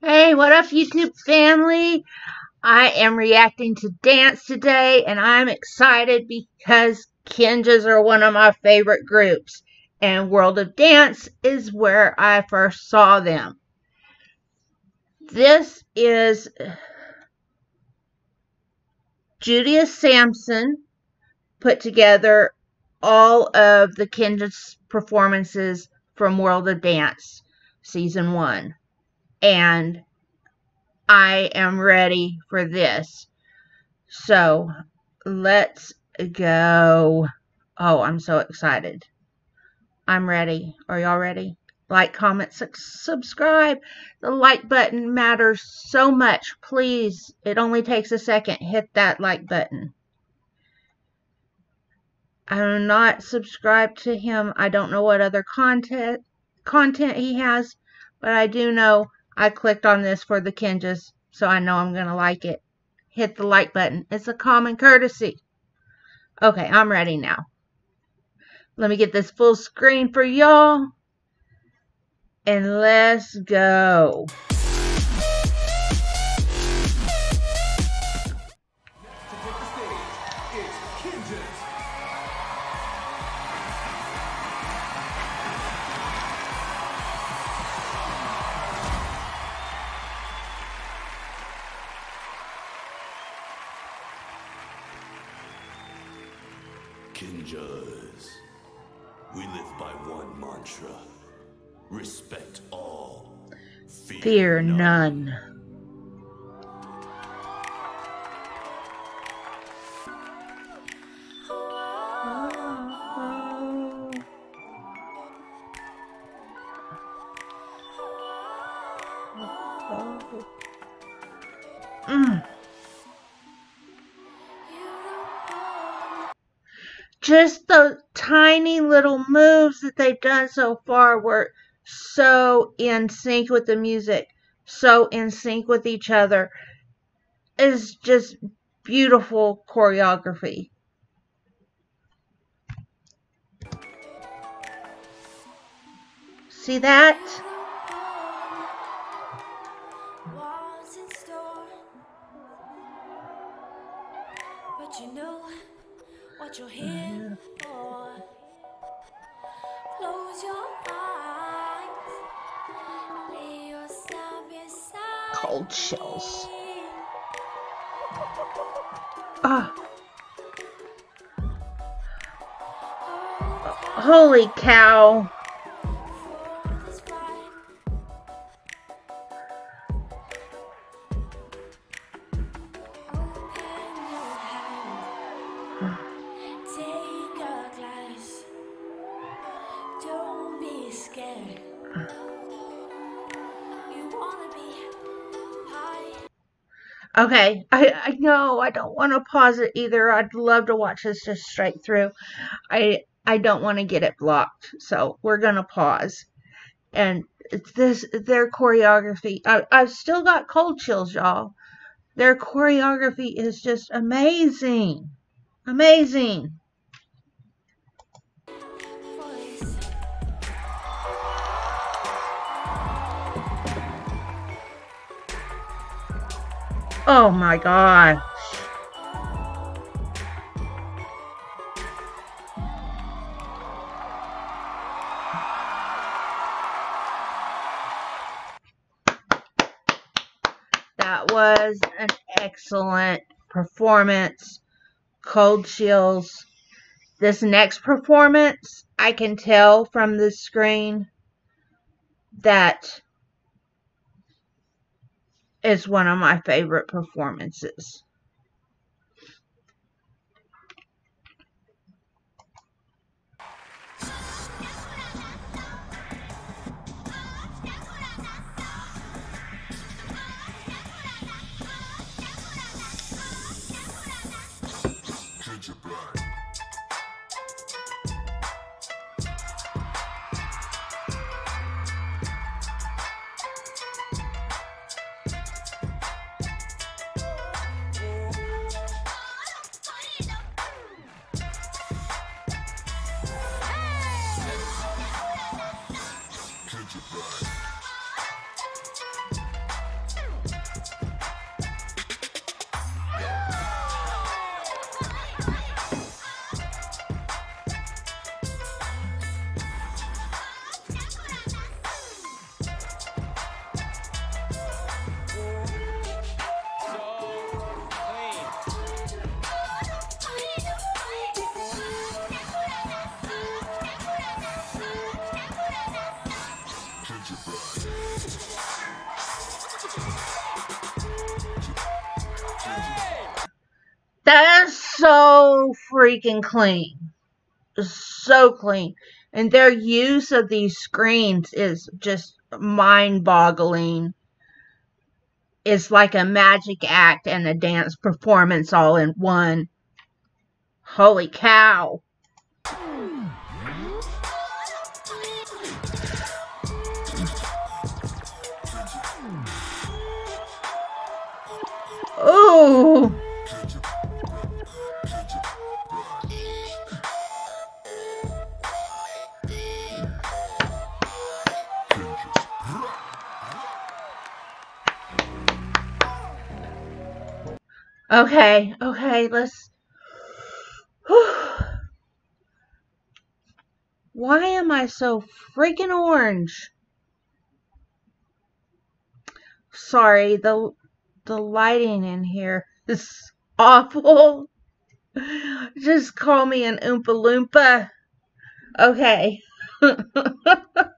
Hey, what up, YouTube family? I am reacting to dance today, and I'm excited because Kinjaz are one of my favorite groups, and World of Dance is where I first saw them. This is Julius Sampson put together all of the Kinjaz performances from World of Dance season one and I am ready for this. So let's go. Oh, I'm so excited. I'm ready. Are y'all ready? Like, comment, su subscribe. The like button matters so much. Please, it only takes a second. Hit that like button. I'm not subscribed to him. I don't know what other content content he has, but I do know I clicked on this for the Kinjaz, so I know I'm going to like it. Hit the like button. It's a common courtesy. Okay, I'm ready now. Let me get this full screen for y'all. And let's go. Live by one mantra. Respect all. Fear, fear none. none. Just the tiny little moves that they've done so far were so in sync with the music, so in sync with each other. It's just beautiful choreography. See that? You know what you're here for. Close your eyes. Lay yourself beside Cold chills. Ah. Holy cow. Okay, I, I know I don't want to pause it either. I'd love to watch this just straight through. I I don't want to get it blocked, so we're gonna pause. And this their choreography. I, I've still got cold chills, y'all. Their choreography is just amazing, amazing. Oh my god. That was an excellent performance. Cold chills. This next performance, I can tell from the screen that is one of my favorite performances. So freaking clean. So clean. And their use of these screens is just mind boggling. It's like a magic act and a dance performance all in one. Holy cow. Okay, okay, let's. Why am I so freaking orange? Sorry, the the lighting in here is awful. Just call me an Oompa Loompa. Okay.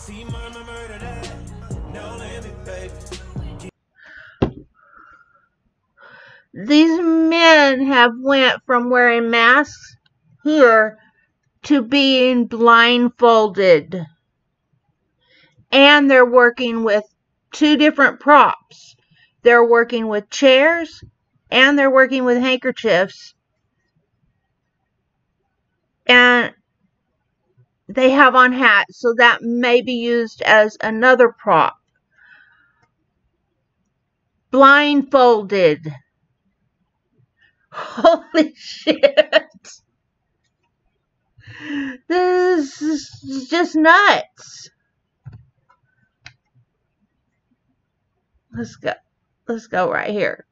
See murmur murder that, no limit, baby. These men have went from wearing masks here to being blindfolded and they're working with two different props. They're working with chairs and they're working with handkerchiefs. And they have on hats, so that may be used as another prop. Blindfolded. Holy shit. This is just nuts. Let's go. Let's go right here.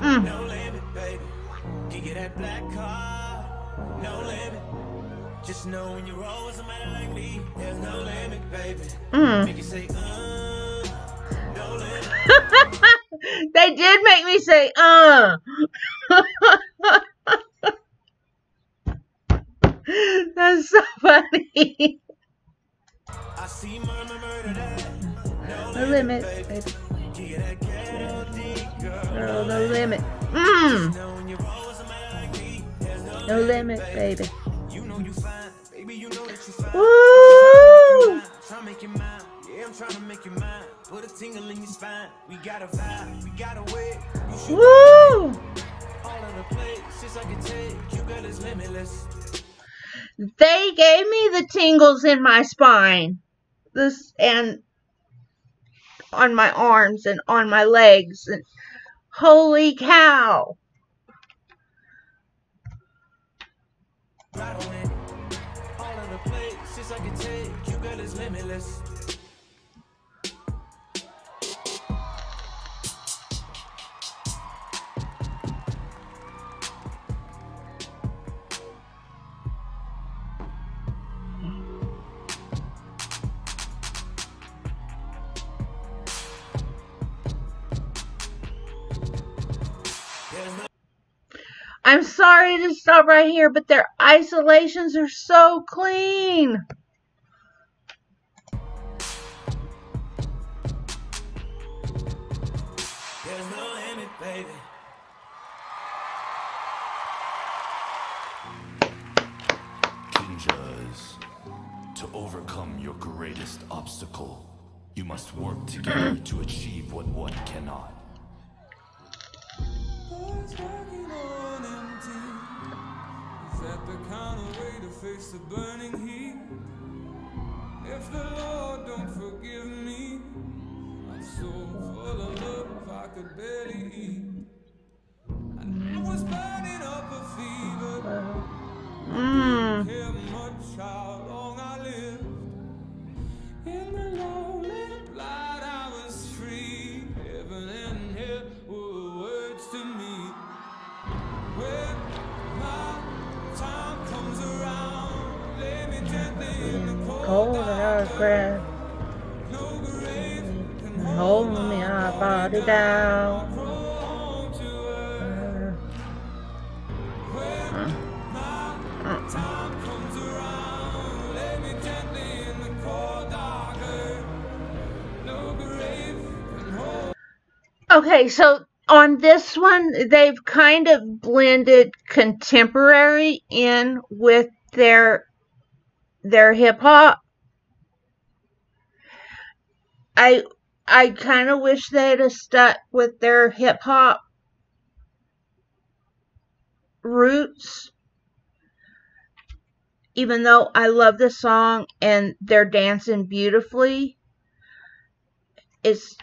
mm. No limit, baby. Can you that black car? No limit. Just know when you roll with somebody like me, there's no limit, baby. Mm. Make you say, uh, no limit. they did make me say, uh. That's so funny. I see murder that. No, limit, baby. Girl, no limit. Mmm. No limit, baby. Woo! Yeah, I'm trying to make you mine. Put a tingle in your spine. We got a vibe, we got a way. Woo! All of the places I can take, you girl is limitless. They gave me the tingles in my spine this and on my arms and on my legs and holy cow chances I can take, you girl is limitless. There's no I'm sorry to stop right here, but their isolations are so clean. There's no limit, baby. Kinjaz, to overcome your greatest obstacle, you must work together to achieve what one cannot. The kind of way to face the burning heat. If the Lord don't forgive me, I'm so full of love I could barely eat. And I was burning up a fever. Mm. Uh, uh. Okay, so on this one, they've kind of blended contemporary in with their their hip hop. I I kind of wish they'd have stuck with their hip hop roots. Even though I love the song and they're dancing beautifully, it's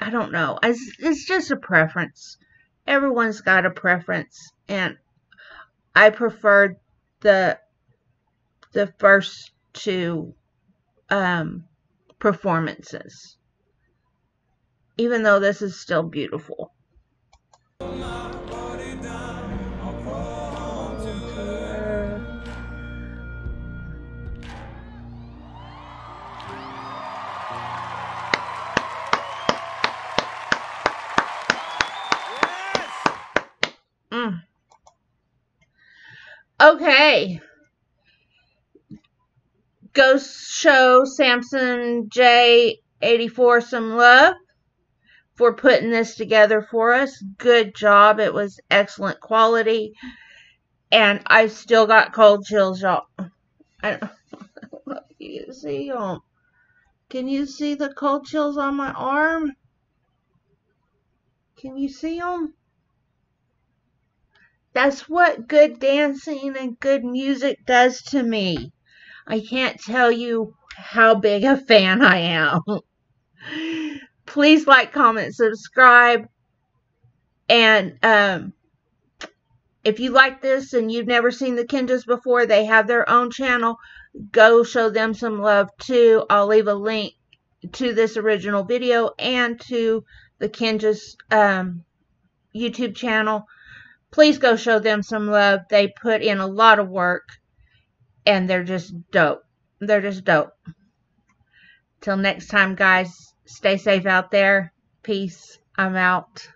I don't know. It's, it's just a preference. Everyone's got a preference, and I prefer the the first two um, performances, even though this is still beautiful. Mm. Okay. Go show Samson J84 some love for putting this together for us. Good job. It was excellent quality. And I still got cold chills, y'all. I don't you see them. Can you see the cold chills on my arm? Can you see them? That's what good dancing and good music does to me. I can't tell you how big a fan I am. Please like, comment, subscribe. And um, if you like this and you've never seen the Kinjaz before, they have their own channel. Go show them some love too. I'll leave a link to this original video and to the Kinjaz um, YouTube channel please go show them some love. They put in a lot of work and they're just dope. They're just dope. Till next time, guys, stay safe out there. Peace. I'm out.